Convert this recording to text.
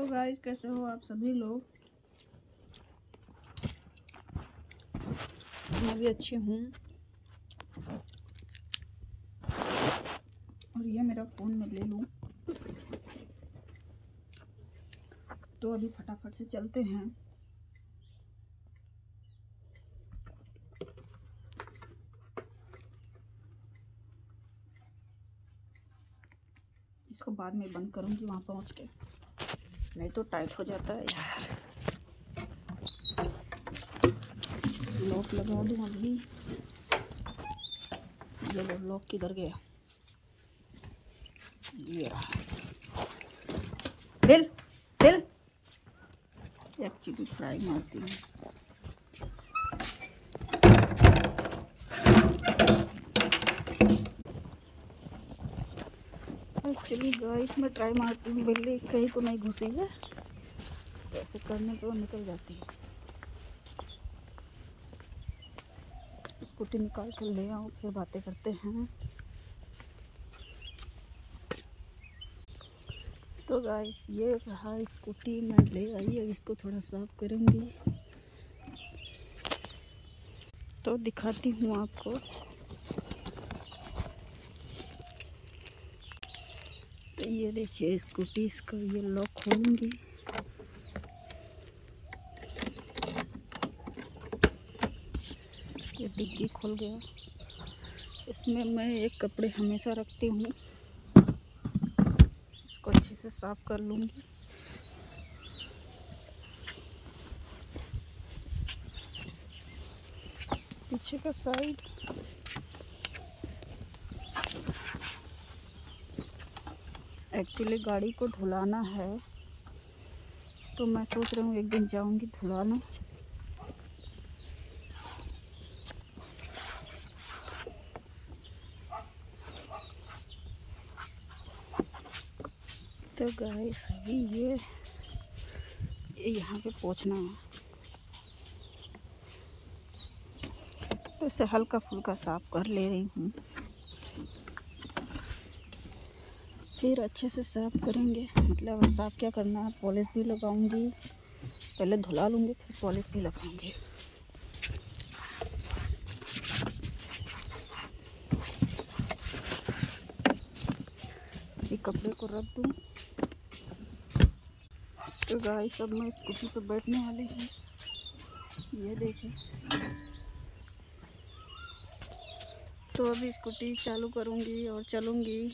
तो गाइस कैसे हो आप सभी लोग? मैं भी अच्छी हूँ। और ये मेरा फ़ोन मैं ले लूँ। तो अभी फटाफट से चलते हैं। इसको बाद में बंद करूँगी वहाँ पहुँच के। नहीं तो टाइट हो जाता है यार। लॉक लगा दूँ अभी। ये लो लॉक किधर गया? ये बिल एक चीज़ फ्राई मारती हूँ। एक्चुअली गाइस मैं ट्राई मारती हूँ। बिल्ली कहीं तो नहीं घुसी है ऐसे करने पे वो निकल जाती है। स्कूटी निकाल कर ले आओ, फिर बातें करते हैं। तो गाइस ये रहा स्कूटी, मैं ले आई अब इसको थोड़ा साफ़ करूँगी। तो दिखाती हूँ आपको। तो ये देखिए स्कूटी इसका ये लॉक खोलूँगी ये डिग्गी खुल गया। इसमें मैं एक कपड़े हमेशा रखती हूँ। इसको अच्छे से साफ़ कर लूँगी। पीछे का साइड एक्चुअली गाड़ी को धुलाना है तो मैं सोच रही हूँ एक दिन जाऊँगी धुलाने। तो गाय ये ये यहाँ पे पहुँचना है। तो इसे हल्का फुल्का साफ़ कर ले रही हूँ। फिर अच्छे से साफ़ करेंगे। मतलब साफ़ क्या करना है? पॉलिश भी लगाऊँगी। पहले धुला लूँगी, फिर पॉलिश भी लगाऊँगी। ये कपड़े को रख दूँ। तो गाय सब मैं स्कूटी पर बैठने वाली हूँ। ये देखिए। तो अभी स्कूटी चालू करूँगी और चलूँगी।